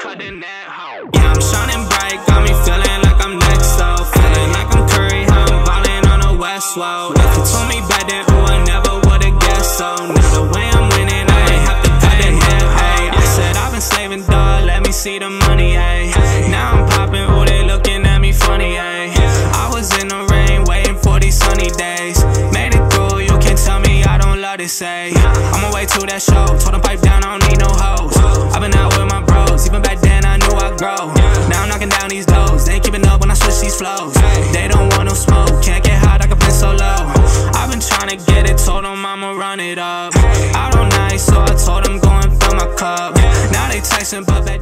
cutting that hoe. Yeah, I'm shining bright, got me feeling like I'm next up. Feeling like I'm Curry, how I'm ballin' on the West Wall. If you told me back then, ooh, I never would've guessed so. Now the way I'm winning, I ain't have to cut the head, hey. I said I've been saving, dog, let me see the money, hey. Now I'm popping, ooh, they looking at me funny, hey. I was in the rain, waiting for these sunny days. Made it through, you can tell me I don't love to say. I'm on my way to that show, told them pipe down, I don't need no hoes. on these doors. Ain't keeping up when I switch these flows. They don't want no smoke, can't get hot, I can play so low. I've been trying to get it, told them I'ma run it up. don't night, so I told them going for my cup. Now they texting, but back then.